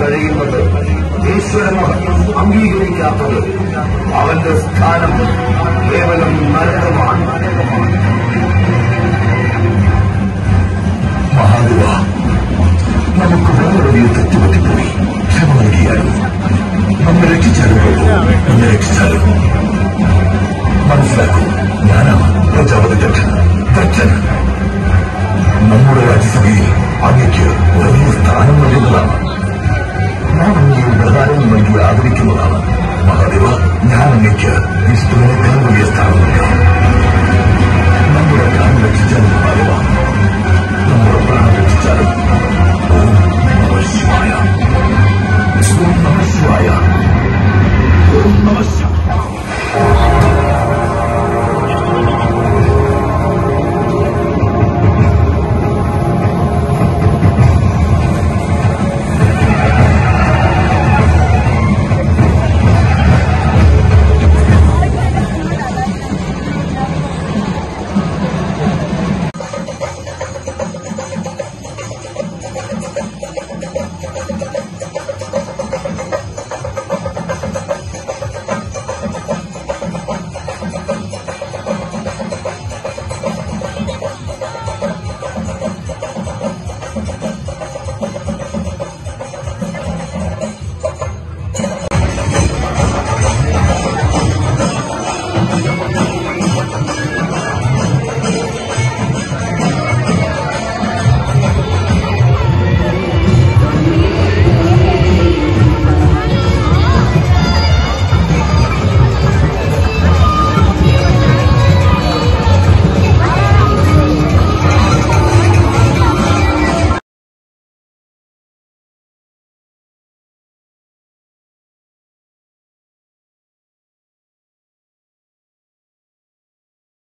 കഴിയുന്നത് ഈശ്വരൻ അംഗീകരിക്കാത്തത് അവന്റെ സ്ഥാനം കേവലം നരകമാണ്. മഹാദേവ നമുക്ക് വളരെ തെറ്റുപറ്റിപ്പോയി. ക്ഷമ നൽകിയാലും നമ്മെ രക്ഷിച്ചാലും നമ്മെ രക്ഷിച്ചാലും മനസ്സിലാക്കൂ ഞാനാണ് പ്രജാപതി ദക്ഷൻ. ദക്ഷൻ നമ്മുടെ രാജ്യസഭയിൽ അങ്ങയ്ക്ക് يحكم الأمر مغاربة دعم مكة يستولون ويستعمرون